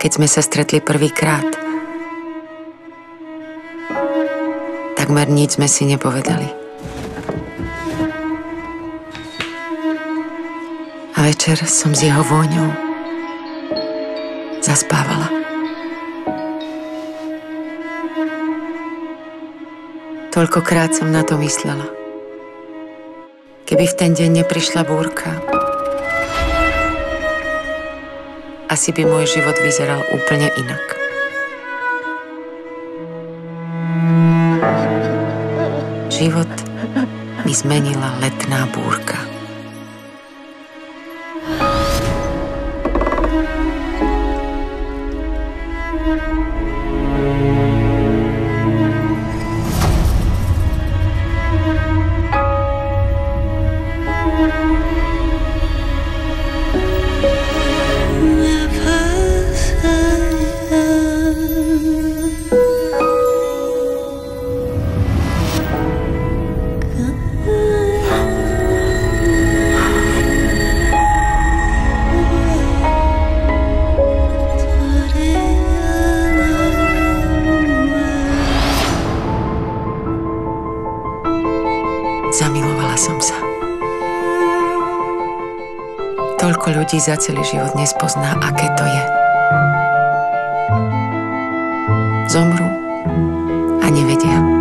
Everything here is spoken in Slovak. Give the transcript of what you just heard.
keď sme sa stretli prvýkrát. Takmer nič sme si nepovedali. A večer som s jeho vôňou zaspávala. Toľkokrát som na to myslela. Keby v ten deň neprišla búrka, asi by môj život vyzeral úplne inak. Život mi zmenila letná búrka. Zamilovala som sa. Toľko ľudí za celý život nespozná, aké to je. Zomru a nevedia.